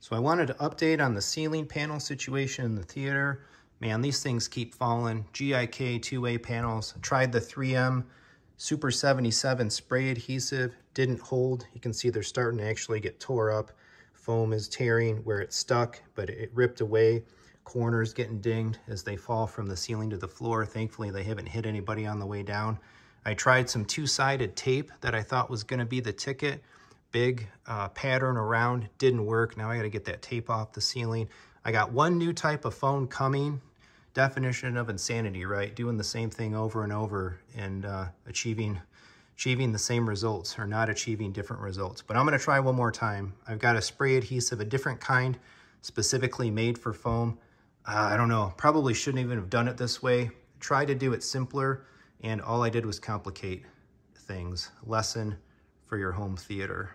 So I wanted to update on the ceiling panel situation in the theater. Man, these things keep falling. GIK two-way panels. tried the 3M Super 77 spray adhesive. Didn't hold. You can see they're starting to actually get tore up. Foam is tearing where it's stuck, but it ripped away. Corners getting dinged as they fall from the ceiling to the floor. Thankfully, they haven't hit anybody on the way down. I tried some two-sided tape that I thought was going to be the ticket big uh, pattern around. Didn't work. Now I got to get that tape off the ceiling. I got one new type of phone coming. Definition of insanity, right? Doing the same thing over and over and uh, achieving achieving the same results or not achieving different results. But I'm going to try one more time. I've got a spray adhesive, a different kind, specifically made for foam. Uh, I don't know, probably shouldn't even have done it this way. Try to do it simpler, and all I did was complicate things. Lesson for your home theater.